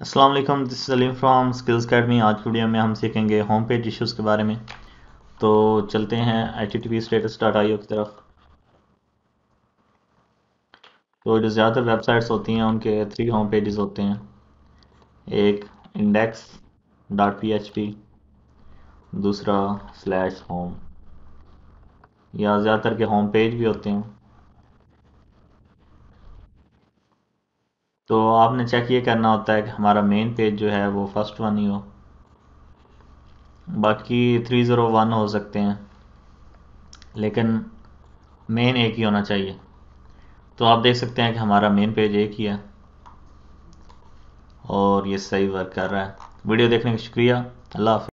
अस्सलाम वालेकुम this Saleem from skills academy आज की वीडियो में हम सीखेंगे होम पेज इश्यूज़ के बारे में। तो चलते हैं H T P status dot I की तरफ़। तो जो ज़्यादातर वेबसाइट्स होती हैं, उनके थ्री होम पेजेस होते हैं। एक index dot P H P दूसरा स्लैश होम या ज़्यादातर के होम पेज भी होते हैं। तो आपने चेक ये करना होता है कि हमारा मेन पेज जो है वो फ़र्स्ट वन ही हो। बाकी थ्री ज़ीरो वन हो सकते हैं। लेकिन मेन एक ही होना चाहिए। तो आप देख सकते हैं कि हमारा मेन पेज एक ही है। और ये सही वर्क कर रहा है। वीडियो देखने का शुक्रिया। अल्लाह